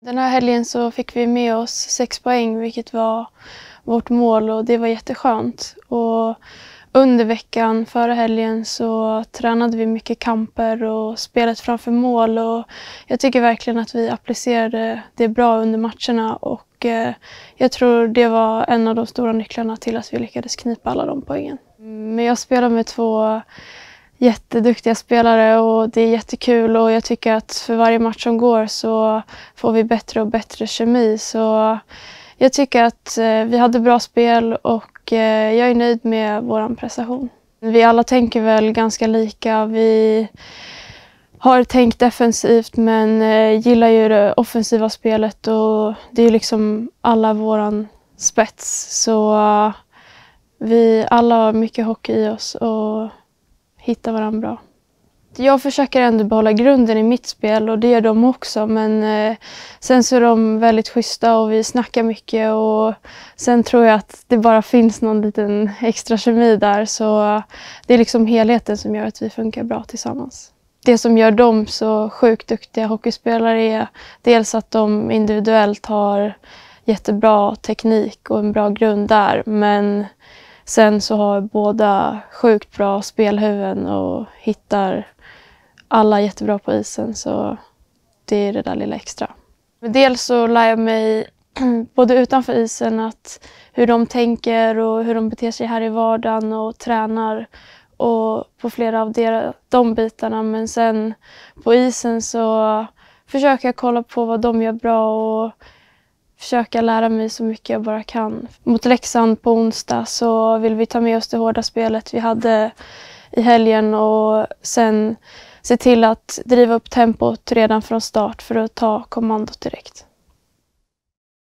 Den här helgen så fick vi med oss sex poäng vilket var vårt mål och det var jätteskönt. Och under veckan före helgen så tränade vi mycket kamper och spelet framför mål och jag tycker verkligen att vi applicerade det bra under matcherna och eh, jag tror det var en av de stora nycklarna till att vi lyckades knipa alla de poängen. Mm, men jag spelar med två jätteduktiga spelare och det är jättekul och jag tycker att för varje match som går så får vi bättre och bättre kemi. Så jag tycker att eh, vi hade bra spel och eh, jag är nöjd med vår prestation. Vi alla tänker väl ganska lika. Vi har tänkt defensivt men eh, gillar ju det offensiva spelet och det är liksom alla våran spets. Så vi alla har mycket hockey i oss och hitta varandra bra. Jag försöker ändå behålla grunden i mitt spel och det gör de också men eh, sen så är de väldigt schyssta och vi snackar mycket och sen tror jag att det bara finns någon liten extra kemi där så det är liksom helheten som gör att vi funkar bra tillsammans. Det som gör dem så sjukt duktiga hockeyspelare är dels att de individuellt har jättebra teknik och en bra grund där men sen så har båda sjukt bra spelhuvuden och hittar alla jättebra på isen så det är det där lilla extra. Dels så lär jag mig både utanför isen att hur de tänker och hur de beter sig här i vardagen och tränar och på flera av de bitarna. Men sen på isen så försöker jag kolla på vad de gör bra och försöka lära mig så mycket jag bara kan. Mot Leksand på onsdag så vill vi ta med oss det hårda spelet vi hade i helgen och sen se till att driva upp tempot redan från start för att ta kommandot direkt.